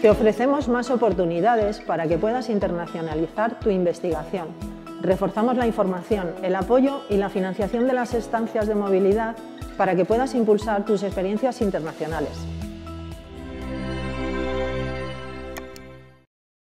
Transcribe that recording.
Te ofrecemos más oportunidades para que puedas internacionalizar tu investigación. Reforzamos la información, el apoyo y la financiación de las estancias de movilidad para que puedas impulsar tus experiencias internacionales.